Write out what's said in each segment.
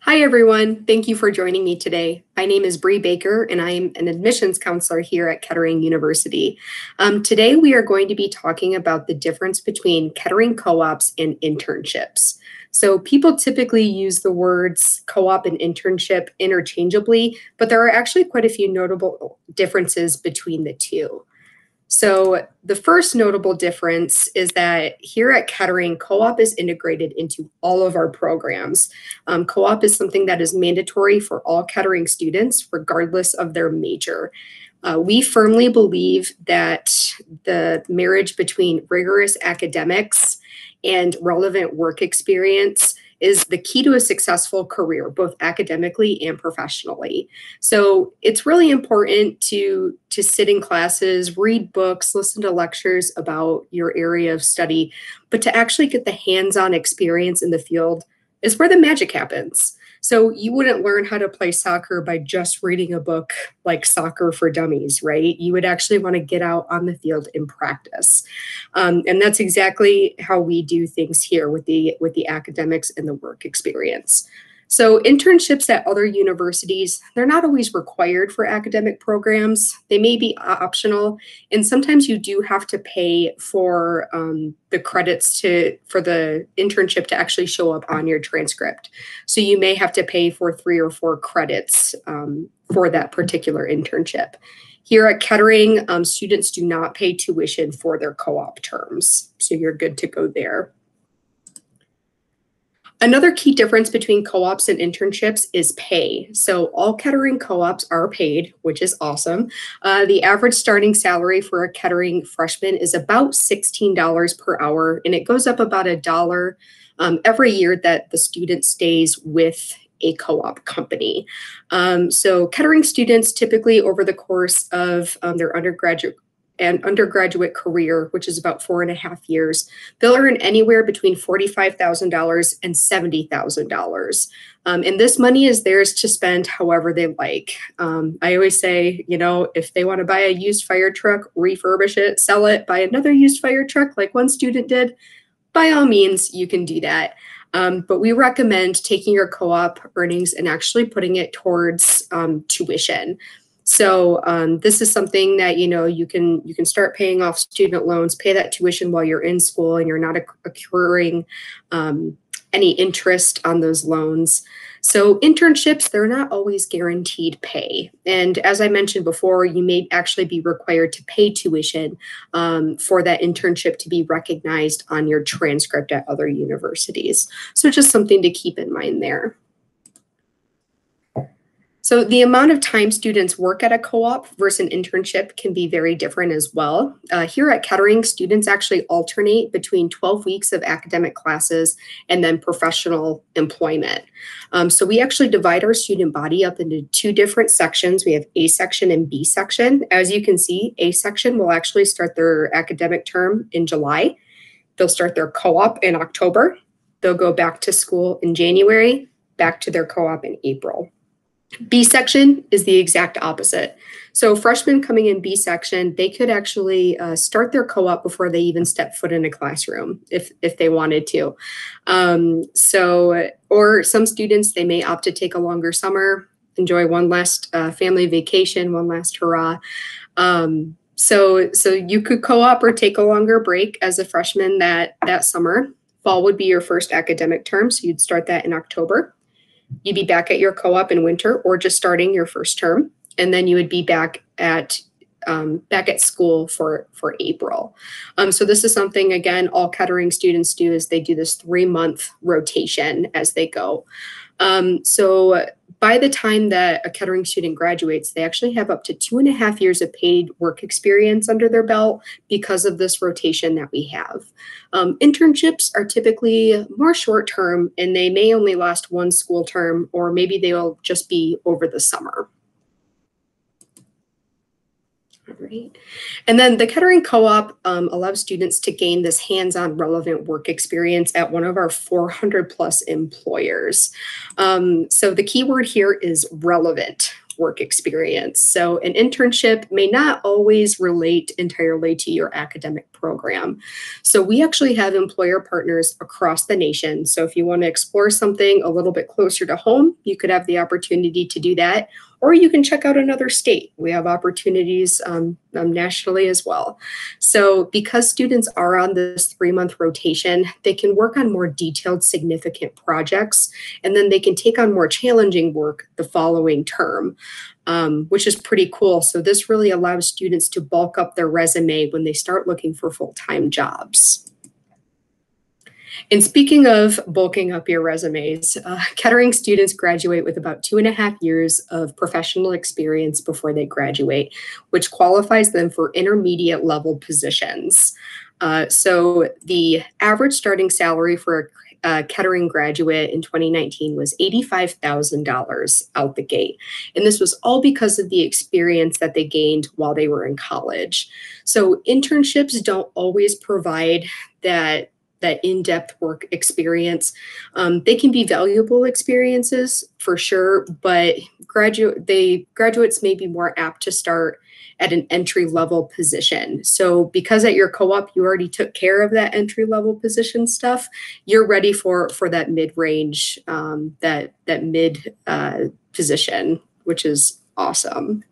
Hi, everyone. Thank you for joining me today. My name is Bree Baker, and I'm an admissions counselor here at Kettering University. Um, today, we are going to be talking about the difference between Kettering co-ops and internships. So people typically use the words co-op and internship interchangeably, but there are actually quite a few notable differences between the two. So the first notable difference is that here at Kettering, co-op is integrated into all of our programs. Um, co-op is something that is mandatory for all Kettering students, regardless of their major. Uh, we firmly believe that the marriage between rigorous academics and relevant work experience is the key to a successful career, both academically and professionally. So it's really important to, to sit in classes, read books, listen to lectures about your area of study, but to actually get the hands-on experience in the field is where the magic happens. So you wouldn't learn how to play soccer by just reading a book like Soccer for Dummies, right? You would actually want to get out on the field and practice. Um, and that's exactly how we do things here with the with the academics and the work experience. So internships at other universities, they're not always required for academic programs. They may be optional, and sometimes you do have to pay for um, the credits to for the internship to actually show up on your transcript. So you may have to pay for three or four credits um, for that particular internship. Here at Kettering, um, students do not pay tuition for their co-op terms, so you're good to go there. Another key difference between co-ops and internships is pay. So all Kettering co-ops are paid, which is awesome. Uh, the average starting salary for a Kettering freshman is about $16 per hour, and it goes up about a dollar um, every year that the student stays with a co-op company. Um, so Kettering students typically over the course of um, their undergraduate and undergraduate career, which is about four and a half years, they'll earn anywhere between $45,000 and $70,000. Um, and this money is theirs to spend however they like. Um, I always say, you know, if they want to buy a used fire truck, refurbish it, sell it, buy another used fire truck like one student did, by all means, you can do that. Um, but we recommend taking your co-op earnings and actually putting it towards um, tuition. So um, this is something that you know you can you can start paying off student loans, pay that tuition while you're in school, and you're not accruing um, any interest on those loans. So internships, they're not always guaranteed pay. And as I mentioned before, you may actually be required to pay tuition um, for that internship to be recognized on your transcript at other universities. So just something to keep in mind there. So the amount of time students work at a co-op versus an internship can be very different as well. Uh, here at Kettering, students actually alternate between 12 weeks of academic classes and then professional employment. Um, so we actually divide our student body up into two different sections. We have A section and B section. As you can see, A section will actually start their academic term in July. They'll start their co-op in October. They'll go back to school in January, back to their co-op in April. B section is the exact opposite. So freshmen coming in B section, they could actually uh, start their co-op before they even step foot in a classroom if, if they wanted to. Um, so, or some students, they may opt to take a longer summer, enjoy one last uh, family vacation, one last hurrah. Um, so, so you could co-op or take a longer break as a freshman that, that summer. Fall would be your first academic term, so you'd start that in October you'd be back at your co-op in winter or just starting your first term and then you would be back at um, back at school for for April. Um, so this is something again all Kettering students do is they do this three month rotation as they go. Um, so by the time that a Kettering student graduates, they actually have up to two and a half years of paid work experience under their belt because of this rotation that we have. Um, internships are typically more short term and they may only last one school term or maybe they'll just be over the summer. Right. And then the Kettering Co-op um, allows students to gain this hands-on relevant work experience at one of our 400 plus employers. Um, so the key word here is relevant work experience. So an internship may not always relate entirely to your academic program. So we actually have employer partners across the nation. So if you want to explore something a little bit closer to home, you could have the opportunity to do that or you can check out another state. We have opportunities um, um, nationally as well. So because students are on this three month rotation, they can work on more detailed, significant projects, and then they can take on more challenging work the following term. Um, which is pretty cool. So this really allows students to bulk up their resume when they start looking for full-time jobs. And speaking of bulking up your resumes, uh, Kettering students graduate with about two and a half years of professional experience before they graduate, which qualifies them for intermediate level positions. Uh, so the average starting salary for a Uh, Kettering graduate in 2019 was $85,000 out the gate. And this was all because of the experience that they gained while they were in college. So internships don't always provide that that in-depth work experience. Um, they can be valuable experiences for sure, but graduate they graduates may be more apt to start at an entry level position. So because at your co-op you already took care of that entry level position stuff, you're ready for for that mid range, um, that that mid uh, position, which is awesome.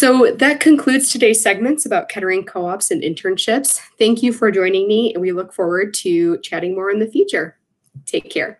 So that concludes today's segments about Kettering co-ops and internships. Thank you for joining me, and we look forward to chatting more in the future. Take care.